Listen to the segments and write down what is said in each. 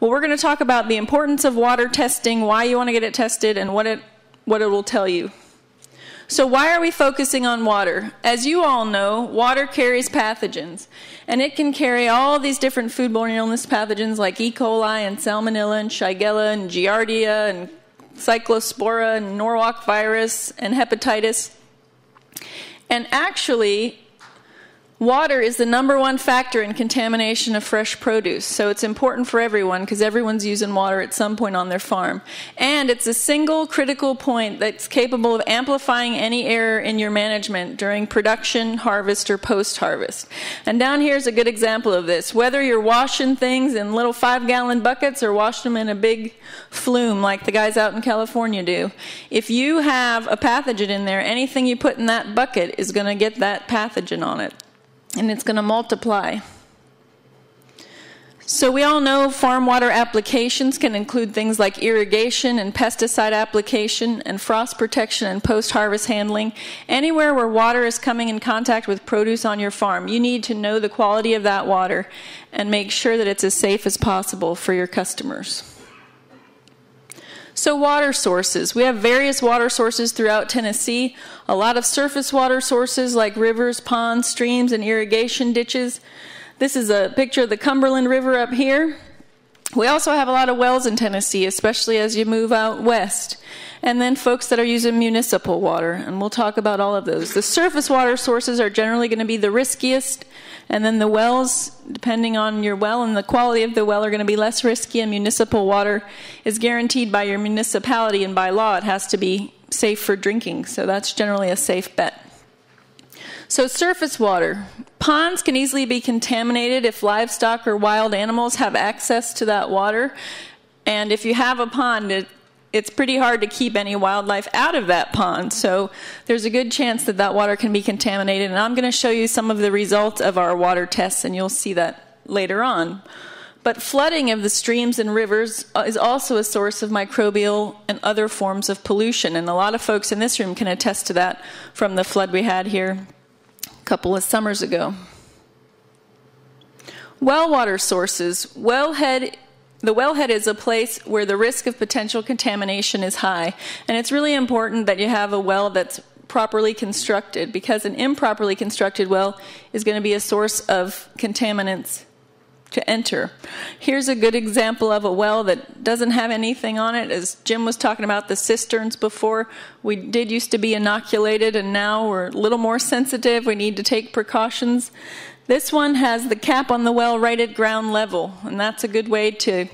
Well, we're going to talk about the importance of water testing, why you want to get it tested, and what it, what it will tell you. So, why are we focusing on water? As you all know, water carries pathogens, and it can carry all these different foodborne illness pathogens like E. coli and Salmonella and Shigella and Giardia and Cyclospora and Norwalk virus and hepatitis. And actually, Water is the number one factor in contamination of fresh produce, so it's important for everyone because everyone's using water at some point on their farm. And it's a single critical point that's capable of amplifying any error in your management during production, harvest, or post harvest. And down here is a good example of this. Whether you're washing things in little five gallon buckets or washing them in a big flume like the guys out in California do, if you have a pathogen in there, anything you put in that bucket is going to get that pathogen on it and it's going to multiply. So, we all know farm water applications can include things like irrigation and pesticide application and frost protection and post harvest handling. Anywhere where water is coming in contact with produce on your farm, you need to know the quality of that water and make sure that it's as safe as possible for your customers. So, water sources. We have various water sources throughout Tennessee. A lot of surface water sources like rivers, ponds, streams, and irrigation ditches. This is a picture of the Cumberland River up here. We also have a lot of wells in Tennessee, especially as you move out west. And then folks that are using municipal water, and we'll talk about all of those. The surface water sources are generally going to be the riskiest and then the wells, depending on your well and the quality of the well, are going to be less risky. And municipal water is guaranteed by your municipality, and by law, it has to be safe for drinking. So that's generally a safe bet. So, surface water. Ponds can easily be contaminated if livestock or wild animals have access to that water. And if you have a pond, it, it's pretty hard to keep any wildlife out of that pond. So there's a good chance that that water can be contaminated. And I'm going to show you some of the results of our water tests, and you'll see that later on. But flooding of the streams and rivers uh, is also a source of microbial and other forms of pollution. And a lot of folks in this room can attest to that from the flood we had here couple of summers ago. Well water sources. Wellhead the wellhead is a place where the risk of potential contamination is high, and it's really important that you have a well that's properly constructed because an improperly constructed well is going to be a source of contaminants to enter. Here's a good example of a well that doesn't have anything on it. As Jim was talking about the cisterns before, we did used to be inoculated and now we're a little more sensitive. We need to take precautions. This one has the cap on the well right at ground level, and that's a good way to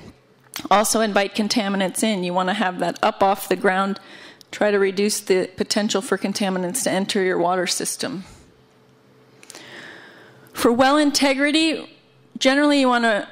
also invite contaminants in. You want to have that up off the ground, try to reduce the potential for contaminants to enter your water system. For well integrity, generally you want to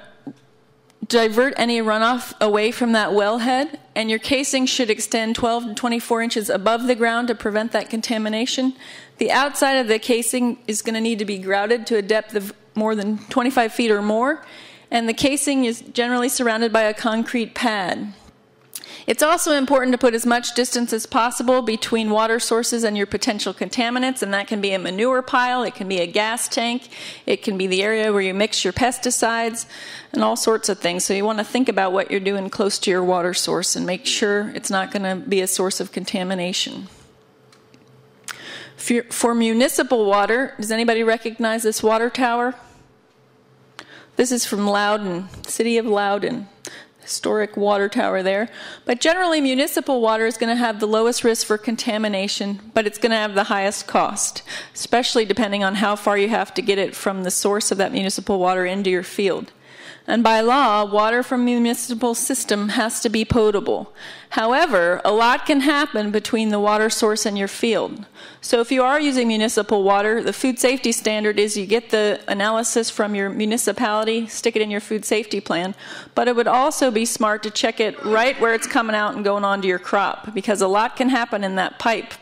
divert any runoff away from that wellhead, and your casing should extend 12 to 24 inches above the ground to prevent that contamination. The outside of the casing is going to need to be grouted to a depth of more than 25 feet or more, and the casing is generally surrounded by a concrete pad. It's also important to put as much distance as possible between water sources and your potential contaminants, and that can be a manure pile, it can be a gas tank, it can be the area where you mix your pesticides, and all sorts of things. So you want to think about what you're doing close to your water source and make sure it's not going to be a source of contamination. For municipal water, does anybody recognize this water tower? This is from Loudon, city of Loudon historic water tower there. But generally, municipal water is going to have the lowest risk for contamination, but it's going to have the highest cost, especially depending on how far you have to get it from the source of that municipal water into your field. And by law, water from the municipal system has to be potable. However, a lot can happen between the water source and your field. So if you are using municipal water, the food safety standard is you get the analysis from your municipality, stick it in your food safety plan, but it would also be smart to check it right where it's coming out and going onto your crop because a lot can happen in that pipe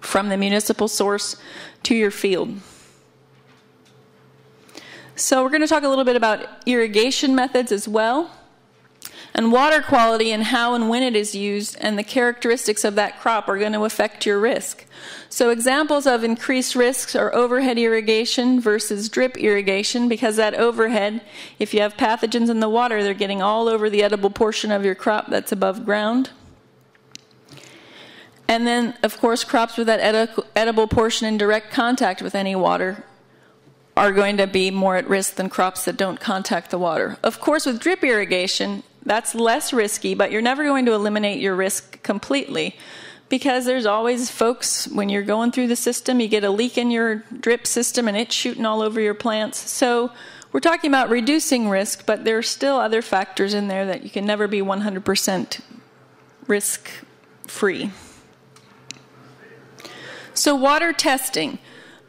from the municipal source to your field. So we're going to talk a little bit about irrigation methods as well. And water quality and how and when it is used and the characteristics of that crop are going to affect your risk. So, examples of increased risks are overhead irrigation versus drip irrigation, because that overhead, if you have pathogens in the water, they're getting all over the edible portion of your crop that's above ground. And then, of course, crops with that edi- edible portion in direct contact with any water are going to be more at risk than crops that don't contact the water. Of course, with drip irrigation, that's less risky, but you're never going to eliminate your risk completely because there's always folks when you're going through the system, you get a leak in your drip system and it's shooting all over your plants. So we're talking about reducing risk, but there are still other factors in there that you can never be 100% risk free. So, water testing.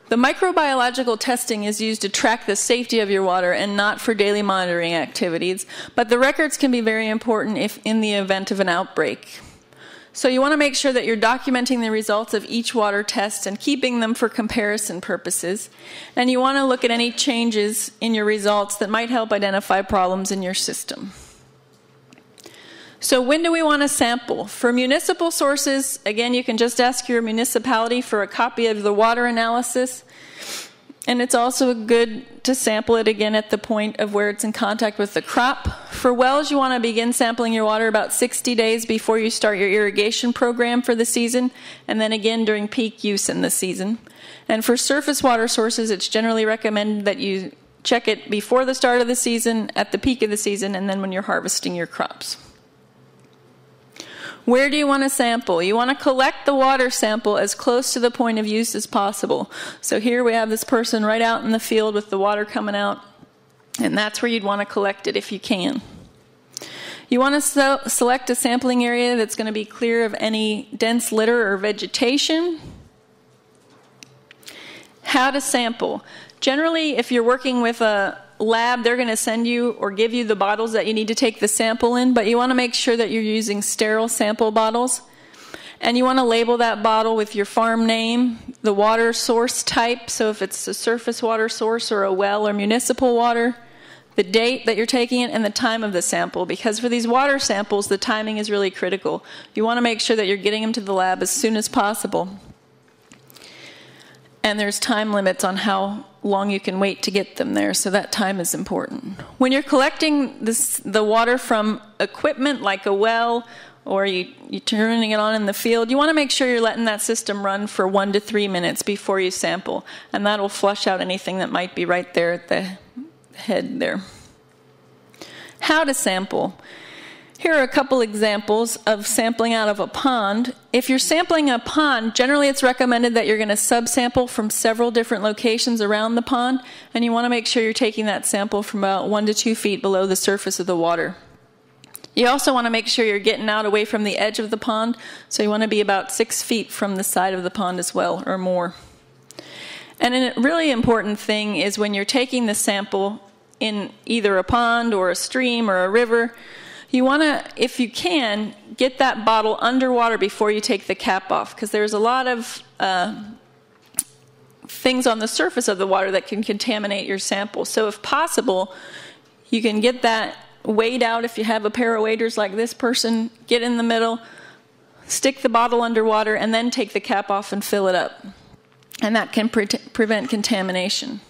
The microbiological testing is used to track the safety of your water and not for daily monitoring activities, but the records can be very important if in the event of an outbreak. So you want to make sure that you're documenting the results of each water test and keeping them for comparison purposes. And you want to look at any changes in your results that might help identify problems in your system. So, when do we want to sample? For municipal sources, again, you can just ask your municipality for a copy of the water analysis. And it's also good to sample it again at the point of where it's in contact with the crop. For wells, you want to begin sampling your water about 60 days before you start your irrigation program for the season, and then again during peak use in the season. And for surface water sources, it's generally recommended that you check it before the start of the season, at the peak of the season, and then when you're harvesting your crops. Where do you want to sample? You want to collect the water sample as close to the point of use as possible. So here we have this person right out in the field with the water coming out, and that's where you'd want to collect it if you can. You want to so select a sampling area that's going to be clear of any dense litter or vegetation. How to sample. Generally, if you're working with a lab, they're going to send you or give you the bottles that you need to take the sample in, but you want to make sure that you're using sterile sample bottles. And you want to label that bottle with your farm name, the water source type, so if it's a surface water source or a well or municipal water, the date that you're taking it, and the time of the sample. Because for these water samples, the timing is really critical. You want to make sure that you're getting them to the lab as soon as possible. And there's time limits on how long you can wait to get them there, so that time is important. When you're collecting this, the water from equipment like a well or you, you're turning it on in the field, you want to make sure you're letting that system run for one to three minutes before you sample, and that'll flush out anything that might be right there at the head there. How to sample. Here are a couple examples of sampling out of a pond. If you're sampling a pond, generally it's recommended that you're going to subsample from several different locations around the pond, and you want to make sure you're taking that sample from about one to two feet below the surface of the water. You also want to make sure you're getting out away from the edge of the pond, so you want to be about six feet from the side of the pond as well, or more. And a really important thing is when you're taking the sample in either a pond or a stream or a river, you want to, if you can, get that bottle underwater before you take the cap off, because there's a lot of uh, things on the surface of the water that can contaminate your sample. So, if possible, you can get that weighed out if you have a pair of waders like this person, get in the middle, stick the bottle underwater, and then take the cap off and fill it up. And that can pre- prevent contamination.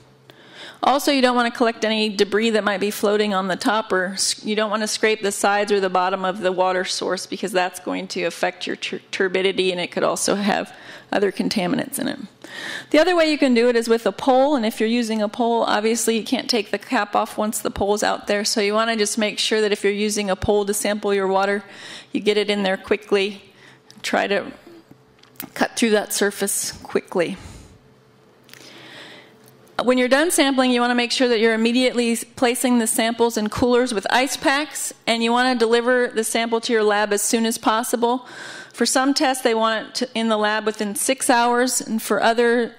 Also, you don't want to collect any debris that might be floating on the top, or you don't want to scrape the sides or the bottom of the water source because that's going to affect your tur- turbidity and it could also have other contaminants in it. The other way you can do it is with a pole, and if you're using a pole, obviously you can't take the cap off once the pole's out there, so you want to just make sure that if you're using a pole to sample your water, you get it in there quickly. Try to cut through that surface quickly. When you're done sampling, you want to make sure that you're immediately placing the samples in coolers with ice packs, and you want to deliver the sample to your lab as soon as possible. For some tests, they want it in the lab within six hours, and for other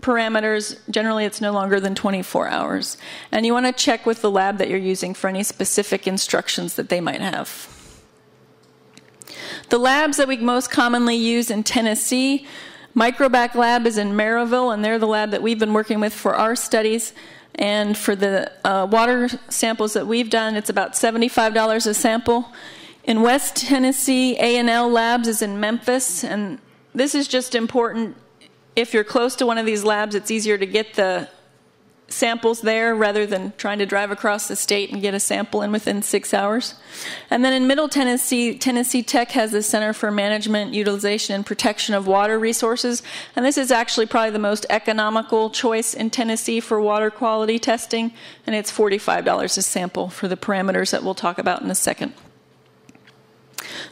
parameters, generally it's no longer than 24 hours. And you want to check with the lab that you're using for any specific instructions that they might have. The labs that we most commonly use in Tennessee Microbac Lab is in Merrillville, and they're the lab that we've been working with for our studies. And for the uh, water samples that we've done, it's about $75 a sample. In West Tennessee, A&L Labs is in Memphis, and this is just important. If you're close to one of these labs, it's easier to get the samples there rather than trying to drive across the state and get a sample in within six hours. And then in Middle Tennessee, Tennessee Tech has the Center for Management, Utilization, and Protection of Water Resources. And this is actually probably the most economical choice in Tennessee for water quality testing. And it's $45 a sample for the parameters that we'll talk about in a second.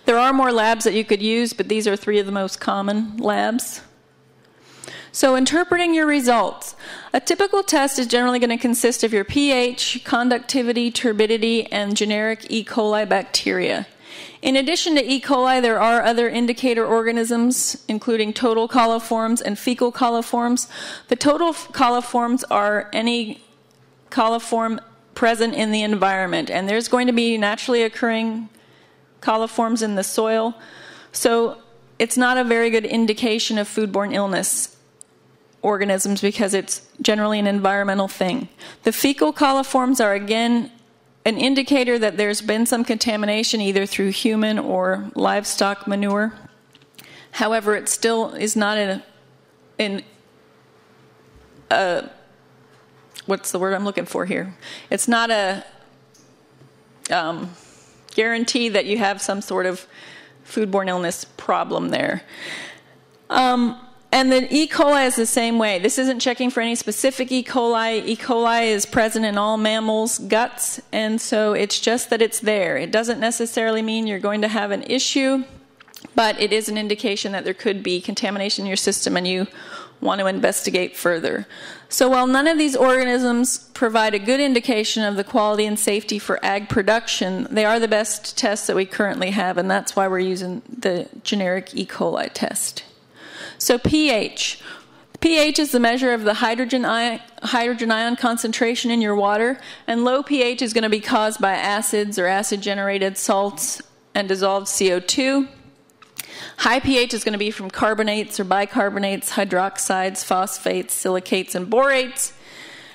There are more labs that you could use, but these are three of the most common labs. So, interpreting your results. A typical test is generally going to consist of your pH, conductivity, turbidity, and generic E. coli bacteria. In addition to E. coli, there are other indicator organisms, including total coliforms and fecal coliforms. The total coliforms are any coliform present in the environment, and there's going to be naturally occurring coliforms in the soil. So, it's not a very good indication of foodborne illness organisms because it's generally an environmental thing. The fecal coliforms are again an indicator that there's been some contamination either through human or livestock manure. However, it still is not in, in a, what's the word I'm looking for here? It's not a um, guarantee that you have some sort of foodborne illness problem there. Um, and the E. coli is the same way. This isn't checking for any specific E. coli. E. coli is present in all mammals' guts, and so it's just that it's there. It doesn't necessarily mean you're going to have an issue, but it is an indication that there could be contamination in your system and you want to investigate further. So while none of these organisms provide a good indication of the quality and safety for ag production, they are the best tests that we currently have, and that's why we're using the generic E. coli test. So pH. pH is the measure of the hydrogen ion, hydrogen ion concentration in your water, and low pH is going to be caused by acids or acid generated salts and dissolved CO2. High pH is going to be from carbonates or bicarbonates, hydroxides, phosphates, silicates, and borates.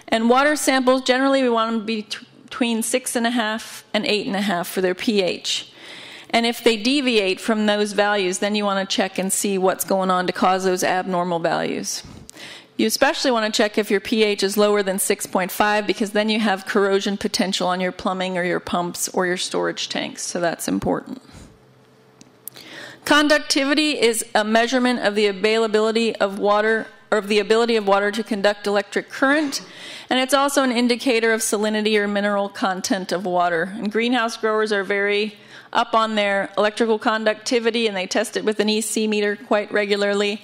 And water samples, generally, we want them to be between 6.5 and 8.5 for their pH. And if they deviate from those values, then you want to check and see what's going on to cause those abnormal values. You especially want to check if your pH is lower than 6.5 because then you have corrosion potential on your plumbing or your pumps or your storage tanks, so that's important. Conductivity is a measurement of the availability of water or of the ability of water to conduct electric current, and it's also an indicator of salinity or mineral content of water. And greenhouse growers are very up on their electrical conductivity and they test it with an EC meter quite regularly.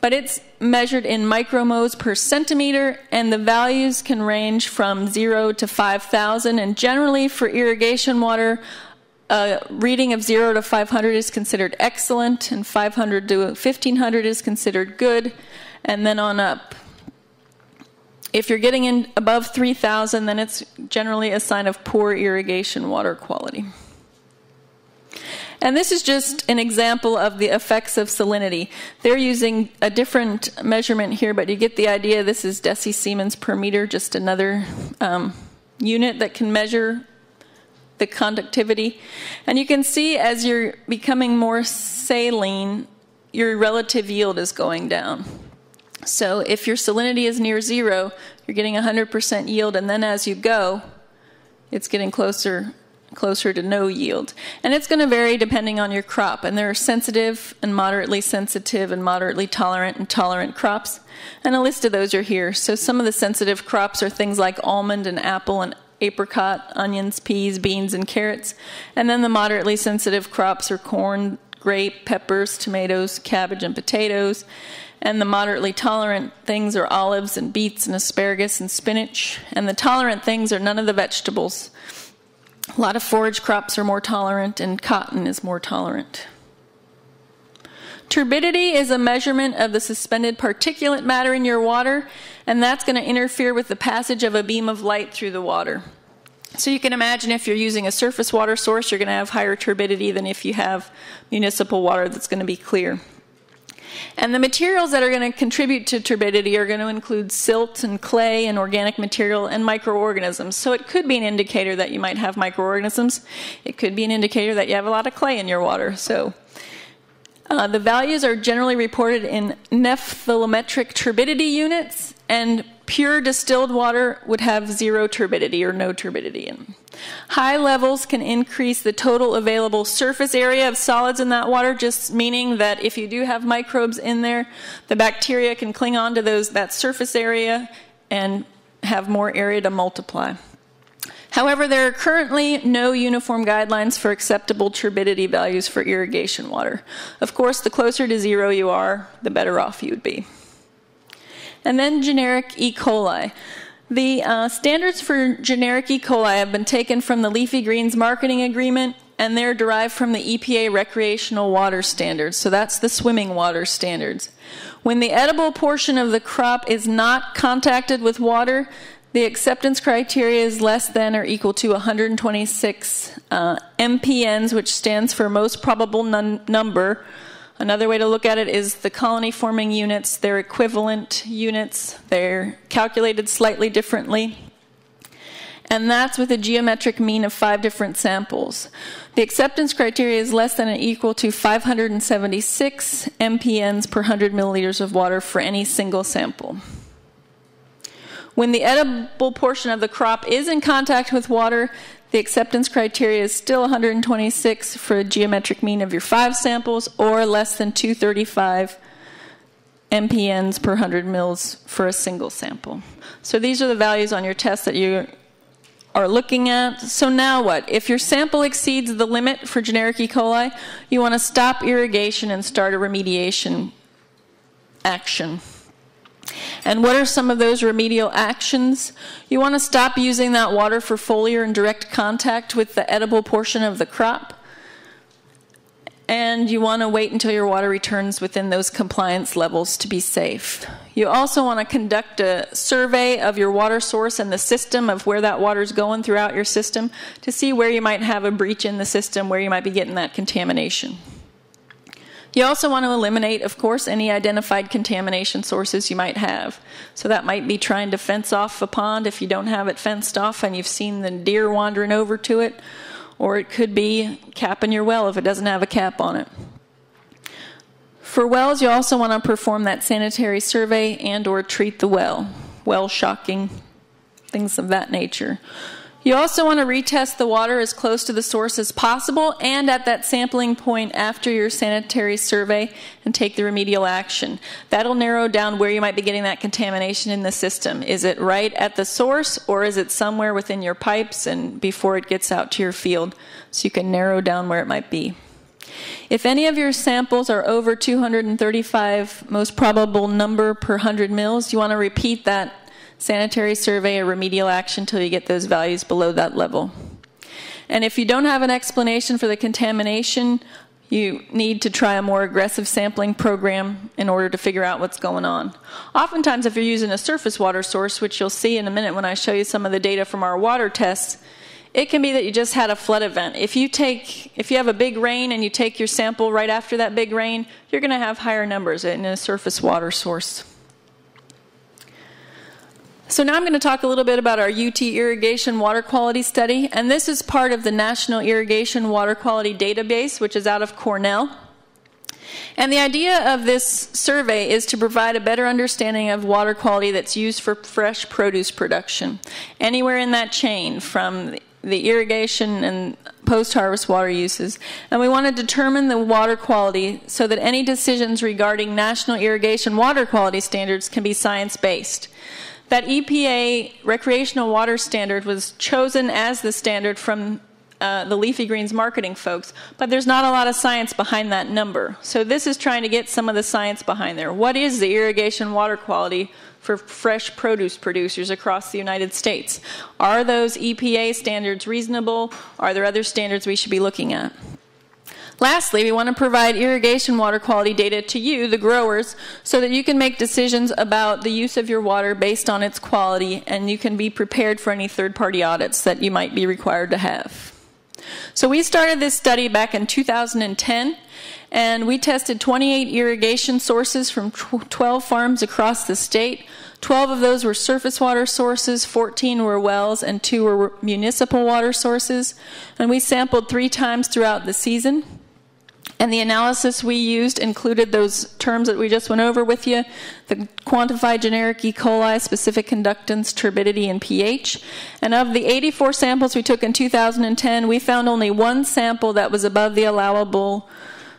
But it's measured in micromoles per centimeter, and the values can range from 0 to 5,000. And generally, for irrigation water, a reading of 0 to 500 is considered excellent, and 500 to 1500 is considered good, and then on up. If you're getting in above 3,000, then it's generally a sign of poor irrigation water quality. And this is just an example of the effects of salinity. They're using a different measurement here, but you get the idea. This is decisiemens per meter, just another um, unit that can measure the conductivity. And you can see as you're becoming more saline, your relative yield is going down. So if your salinity is near zero, you're getting 100% yield, and then as you go, it's getting closer closer to no yield. And it's going to vary depending on your crop. And there are sensitive and moderately sensitive and moderately tolerant and tolerant crops. And a list of those are here. So some of the sensitive crops are things like almond and apple and apricot, onions, peas, beans, and carrots. And then the moderately sensitive crops are corn, grape, peppers, tomatoes, cabbage, and potatoes. And the moderately tolerant things are olives and beets and asparagus and spinach. And the tolerant things are none of the vegetables. A lot of forage crops are more tolerant, and cotton is more tolerant. Turbidity is a measurement of the suspended particulate matter in your water, and that's going to interfere with the passage of a beam of light through the water. So you can imagine if you're using a surface water source, you're going to have higher turbidity than if you have municipal water that's going to be clear. And the materials that are going to contribute to turbidity are going to include silt and clay and organic material and microorganisms. So it could be an indicator that you might have microorganisms. It could be an indicator that you have a lot of clay in your water. So uh, the values are generally reported in nephelometric turbidity units, and pure distilled water would have zero turbidity or no turbidity in. High levels can increase the total available surface area of solids in that water, just meaning that if you do have microbes in there, the bacteria can cling on to those that surface area and have more area to multiply. However, there are currently no uniform guidelines for acceptable turbidity values for irrigation water. Of course, the closer to zero you are, the better off you'd be. And then generic E. coli. The uh, standards for generic E. coli have been taken from the Leafy Greens marketing agreement and they're derived from the EPA recreational water standards. So that's the swimming water standards. When the edible portion of the crop is not contacted with water, the acceptance criteria is less than or equal to 126 uh, MPNs, which stands for most probable number. Another way to look at it is the colony forming units, they're equivalent units, they're calculated slightly differently. And that's with a geometric mean of five different samples. The acceptance criteria is less than or equal to 576 MPNs per 100 milliliters of water for any single sample. When the edible portion of the crop is in contact with water, the acceptance criteria is still 126 for a geometric mean of your five samples or less than 235 MPNs per 100 mils for a single sample. So these are the values on your test that you are looking at. So now what? If your sample exceeds the limit for generic E. coli, you want to stop irrigation and start a remediation action. And what are some of those remedial actions? You want to stop using that water for foliar in direct contact with the edible portion of the crop. And you want to wait until your water returns within those compliance levels to be safe. You also want to conduct a survey of your water source and the system of where that water is going throughout your system to see where you might have a breach in the system, where you might be getting that contamination. You also want to eliminate, of course, any identified contamination sources you might have. So that might be trying to fence off a pond if you don't have it fenced off and you've seen the deer wandering over to it, or it could be capping your well if it doesn't have a cap on it. For wells, you also want to perform that sanitary survey and or treat the well. Well shocking, things of that nature. You also want to retest the water as close to the source as possible and at that sampling point after your sanitary survey and take the remedial action. That'll narrow down where you might be getting that contamination in the system. Is it right at the source or is it somewhere within your pipes and before it gets out to your field so you can narrow down where it might be. If any of your samples are over 235 most probable number per 100 mils, you want to repeat that sanitary survey or remedial action until you get those values below that level. And if you don't have an explanation for the contamination, you need to try a more aggressive sampling program in order to figure out what's going on. Oftentimes, if you're using a surface water source, which you'll see in a minute when I show you some of the data from our water tests, it can be that you just had a flood event. If you take, if you have a big rain and you take your sample right after that big rain, you're going to have higher numbers in a surface water source. So now I'm going to talk a little bit about our UT irrigation water quality study, and this is part of the National Irrigation Water Quality Database, which is out of Cornell. And the idea of this survey is to provide a better understanding of water quality that's used for fresh produce production. Anywhere in that chain, from the irrigation and post harvest water uses. And we want to determine the water quality so that any decisions regarding national irrigation water quality standards can be science based that EPA recreational water standard was chosen as the standard from uh, the leafy greens marketing folks, but there's not a lot of science behind that number. So this is trying to get some of the science behind there. What is the irrigation water quality for fresh produce producers across the United States? Are those EPA standards reasonable? Are there other standards we should be looking at? Lastly, we want to provide irrigation water quality data to you, the growers, so that you can make decisions about the use of your water based on its quality and you can be prepared for any third party audits that you might be required to have. So we started this study back in 2010, and we tested 28 irrigation sources from 12 farms across the state. 12 of those were surface water sources, 14 were wells, and 2 were municipal water sources. And we sampled three times throughout the season. And the analysis we used included those terms that we just went over with you the quantified generic E. coli, specific conductance, turbidity, and pH. And of the 84 samples we took in 2010, we found only one sample that was above the allowable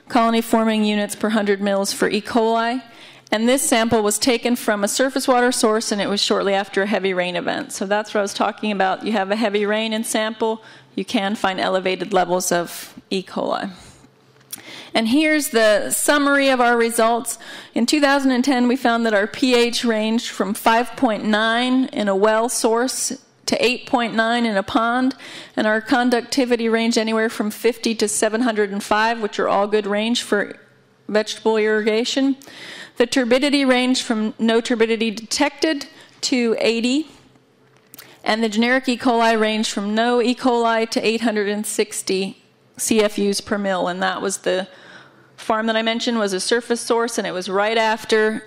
colony forming units per 100 mils for E. coli. And this sample was taken from a surface water source and it was shortly after a heavy rain event. So that's what I was talking about. You have a heavy rain in sample, you can find elevated levels of E. coli. And here's the summary of our results. In 2010, we found that our pH ranged from 5.9 in a well source to 8.9 in a pond, and our conductivity ranged anywhere from 50 to 705, which are all good range for vegetable irrigation. The turbidity ranged from no turbidity detected to 80, and the generic E. coli ranged from no E. coli to 860 CFUs per mil, and that was the farm that I mentioned was a surface source, and it was right after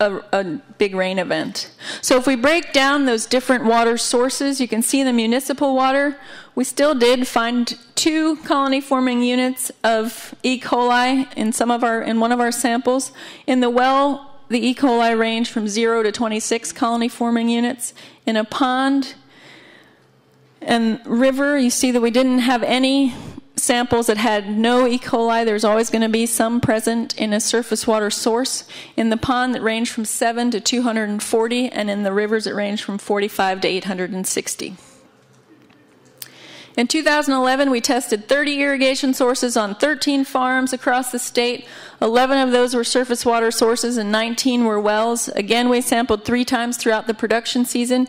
a, a, big rain event. So if we break down those different water sources, you can see the municipal water, we still did find two colony forming units of E. coli in some of our in one of our samples. In the well, the E. coli range from 0 to 26 colony forming units. In a pond and river, you see that we didn't have any samples that had no E. coli, there's always going to be some present in a surface water source. In the pond, that ranged from 7 to 240, and in the rivers, it ranged from 45 to 860. In 2011, we tested 30 irrigation sources on 13 farms across the state. 11 of those were surface water sources and 19 were wells. Again, we sampled three times throughout the production season.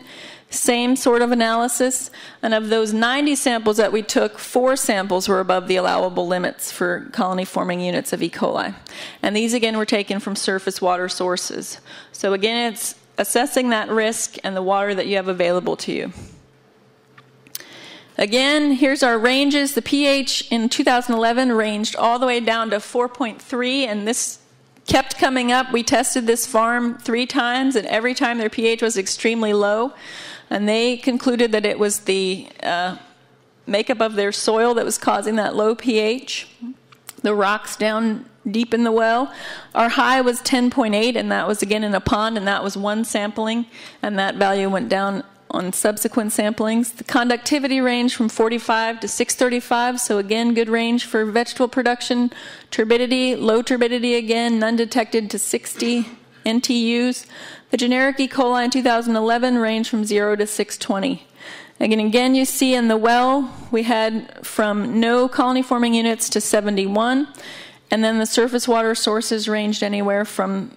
Same sort of analysis. And of those 90 samples that we took, four samples were above the allowable limits for colony forming units of E. coli. And these again were taken from surface water sources. So again, it's assessing that risk and the water that you have available to you. Again, here's our ranges. The pH in 2011 ranged all the way down to 4.3, and this kept coming up. We tested this farm three times, and every time their pH was extremely low and they concluded that it was the uh, makeup of their soil that was causing that low pH, the rocks down deep in the well. Our high was 10.8, and that was again in a pond, and that was one sampling, and that value went down on subsequent samplings. The conductivity range from 45 to 635, so again, good range for vegetable production. Turbidity, low turbidity again, none detected to 60 NTUs. The generic E. coli in 2011 ranged from 0 to 620. Again, again, you see in the well, we had from no colony forming units to 71, and then the surface water sources ranged anywhere from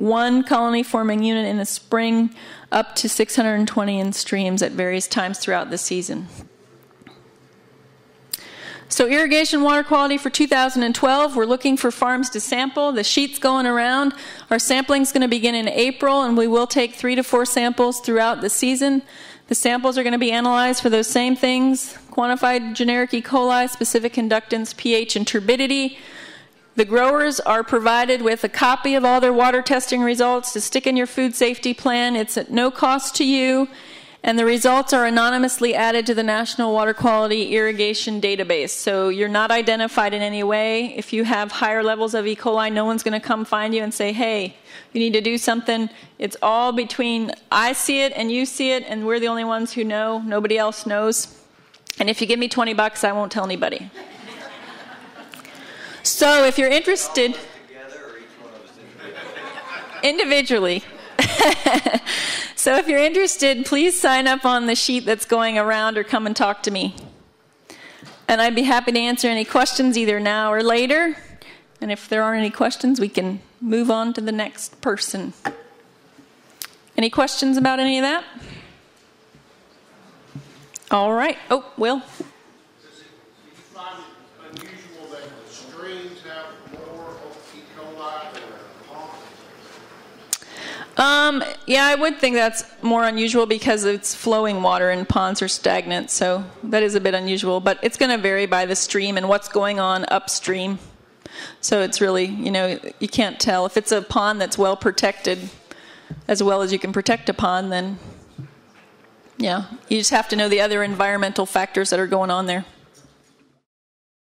one colony forming unit in the spring up to 620 in streams at various times throughout the season. So irrigation water quality for 2012, we're looking for farms to sample. The sheet's going around. Our sampling is going to begin in April, and we will take three to four samples throughout the season. The samples are going to be analyzed for those same things, quantified generic E. coli, specific conductance, pH, and turbidity. The growers are provided with a copy of all their water testing results to stick in your food safety plan. It's at no cost to you and the results are anonymously added to the National Water Quality Irrigation Database. So you're not identified in any way. If you have higher levels of E. coli, no one's going to come find you and say, hey, you need to do something. It's all between I see it and you see it, and we're the only ones who know. Nobody else knows. And if you give me 20 bucks, I won't tell anybody. So if you're interested, individually. so if you're interested, please sign up on the sheet that's going around or come and talk to me. And I'd be happy to answer any questions either now or later. And if there aren't any questions, we can move on to the next person. Any questions about any of that? All right. Oh, Will. Um, yeah, I would think that's more unusual because it's flowing water and ponds are stagnant, so that is a bit unusual. But it's going to vary by the stream and what's going on upstream. So it's really, you know, you can't tell. If it's a pond that's well protected, as well as you can protect a pond, then yeah, you just have to know the other environmental factors that are going on there.